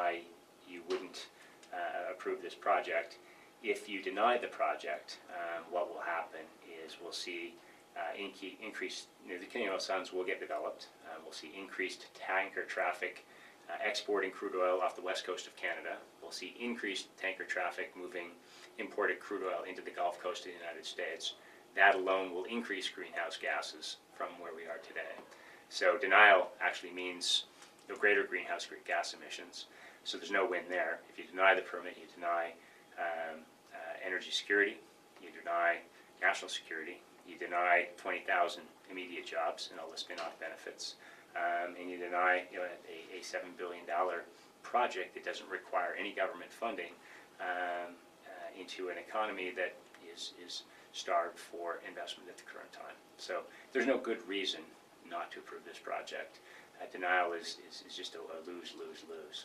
why you wouldn't uh, approve this project. If you deny the project, um, what will happen is we'll see uh, increased, you know, the Canadian Oil Sands will get developed. Uh, We'll see increased tanker traffic uh, exporting crude oil off the west coast of Canada. We'll see increased tanker traffic moving imported crude oil into the Gulf Coast of the United States. That alone will increase greenhouse gases from where we are today. So denial actually means no greater greenhouse gas emissions. So there's no win there. If you deny the permit, you deny um, uh, energy security, you deny national security, you deny 20,000 immediate jobs and all the spin-off benefits, um, and you deny you know, a, a $7 billion project that doesn't require any government funding um, uh, into an economy that is, is starved for investment at the current time. So there's no good reason not to approve this project. Uh, Denial is, is is just a a lose, lose, lose.